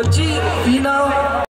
వచ్చి ఈయన